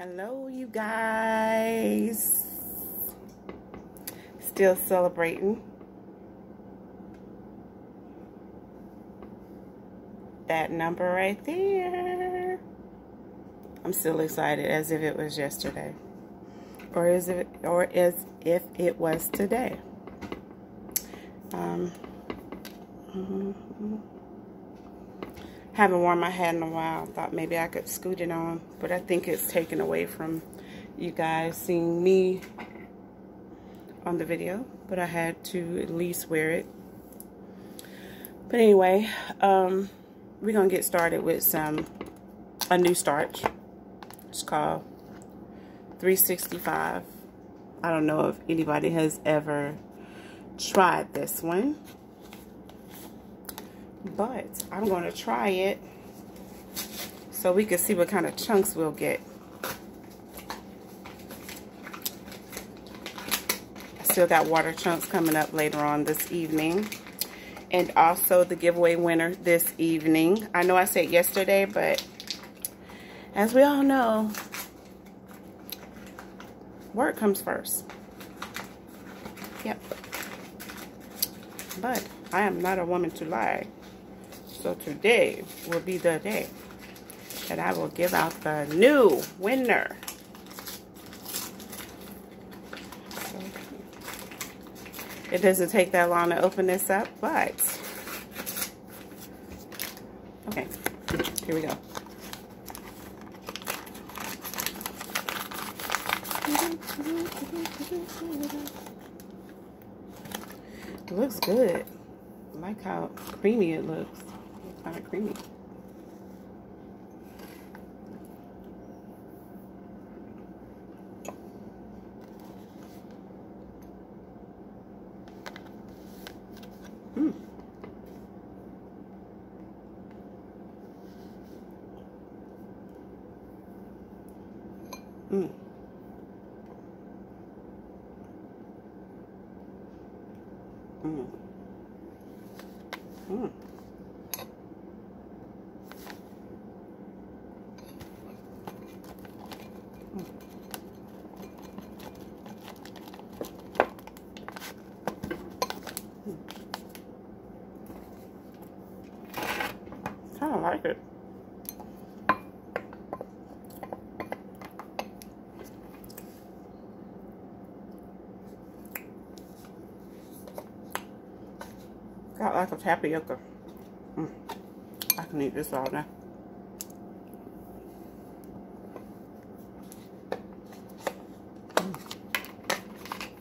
Hello, you guys. Still celebrating. That number right there. I'm still excited as if it was yesterday. Or is it or as if it was today. Um mm -hmm. Haven't worn my hat in a while. Thought maybe I could scoot it on. But I think it's taken away from you guys seeing me on the video. But I had to at least wear it. But anyway, um, we're going to get started with some, a new starch. It's called 365. I don't know if anybody has ever tried this one but I'm going to try it so we can see what kind of chunks we'll get. I still got water chunks coming up later on this evening. And also the giveaway winner this evening. I know I said yesterday, but as we all know, work comes first. Yep. But I am not a woman to lie. So today will be the day that I will give out the new winner. It doesn't take that long to open this up, but okay, here we go. It looks good. I like how creamy it looks kind of creamy. Mmm. Mmm. Mmm. kind of like it. Got like a tapioca. Mm. I can eat this all now. Mm.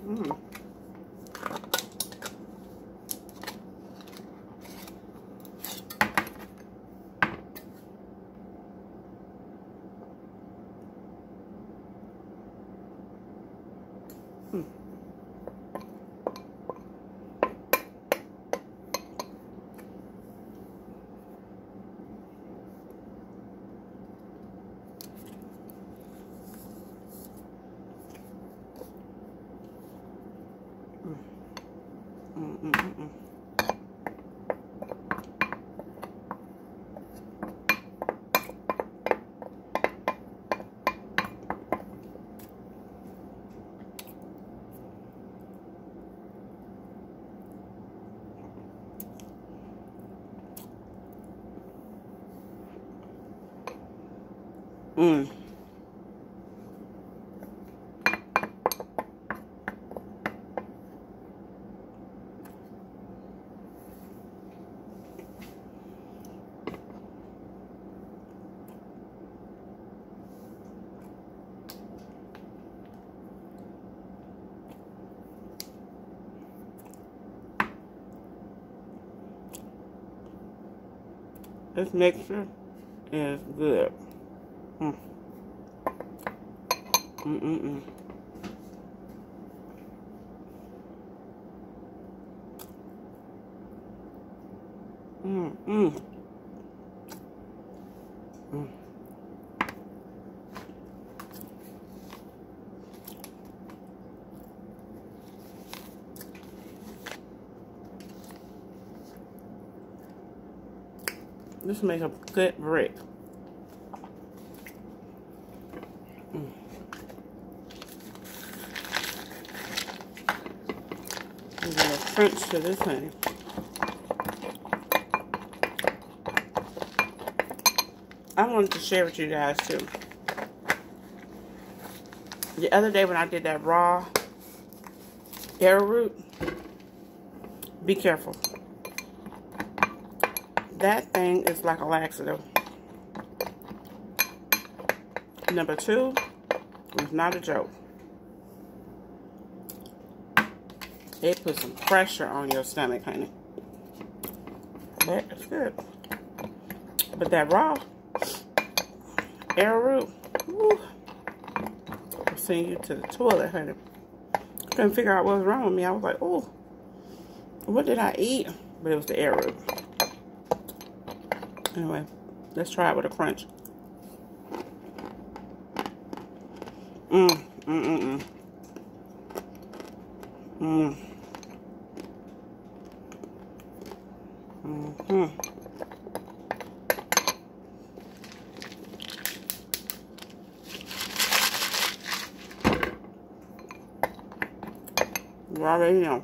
Mm. Hmm. Mm, mm, mm, mm. Mm. This mixture is good. Mm. Mm-mm-mm. Mm-mm. Mm. This makes a good brick. Mm. A little crunch to this honey. I wanted to share with you guys too. The other day when I did that raw arrowroot, be careful. That thing is like a laxative. Number two, it's not a joke. It puts some pressure on your stomach, honey. But good. But that raw arrowroot, woo, will send you to the toilet, honey. Couldn't figure out what was wrong with me. I was like, oh, what did I eat? But it was the arrowroot. Anyway, let's try it with a crunch. Mmm, mmm, mmm, mmm. Mmm. Mm-hmm. You already know.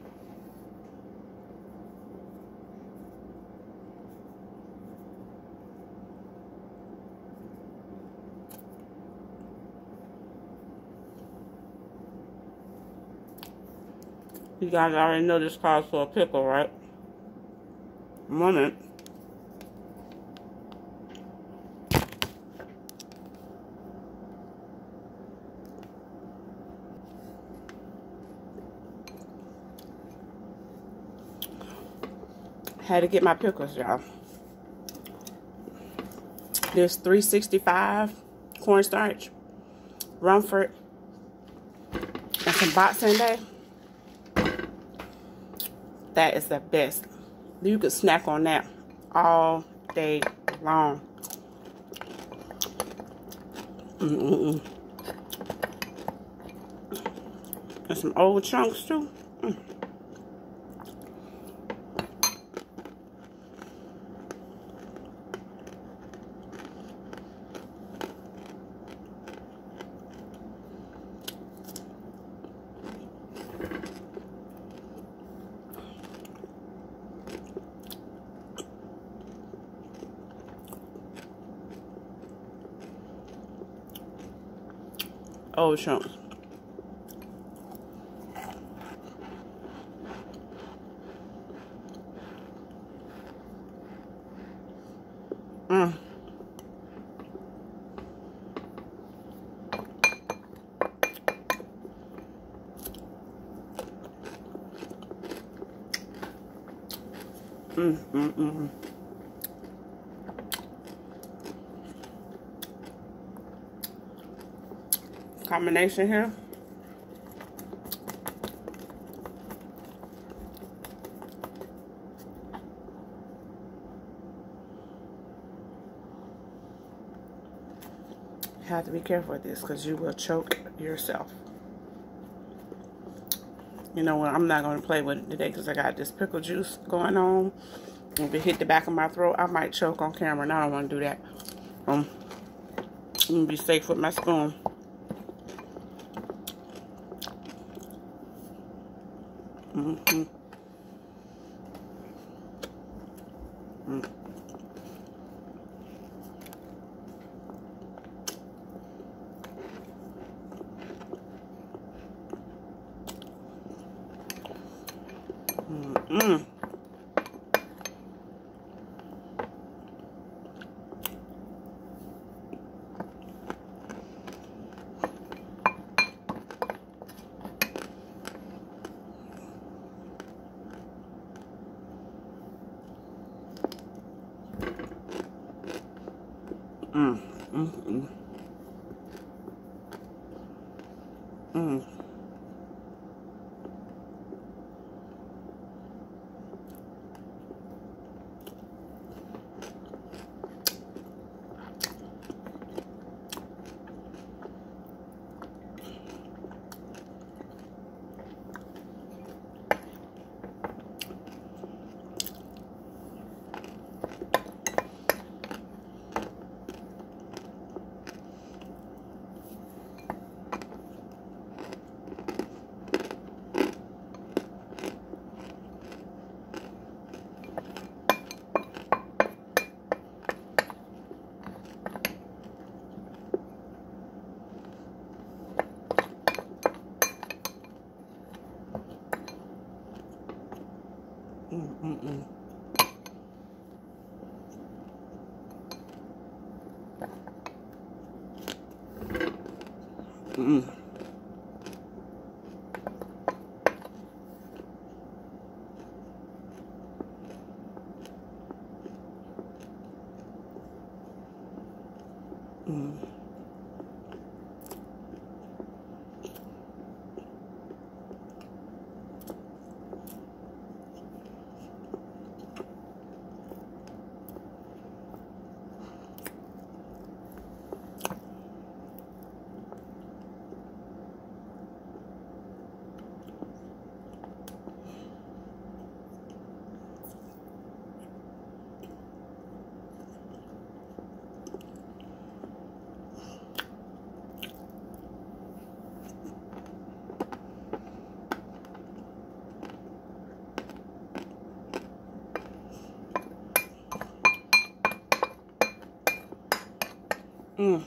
You guys already know this calls for a pickle, right? Moment. Had to get my pickles, y'all. There's 365 cornstarch, Rumford, and some boxing day that is the best. You could snack on that all day long. Mm -mm -mm. And some old chunks too. Mm. Old chunks. Mm. Mm, mm, mm, combination here. Have to be careful with this because you will choke yourself. You know what? I'm not going to play with it today because I got this pickle juice going on. If it hit the back of my throat, I might choke on camera, and I don't want to do that. Um, I'm going to be safe with my spoon. Mm -hmm. mm. Mm -mm. Mm, mm, mm. Mm. Mm-mm-mm. Mm. Mm. Mm.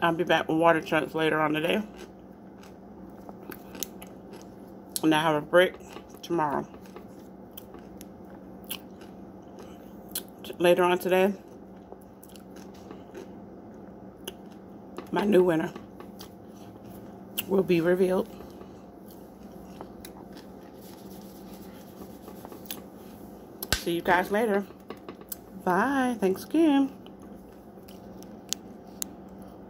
I'll be back with water chunks later on today. And I have a break tomorrow. Later on today, my new winner will be revealed. See you guys later. Bye. Thanks again.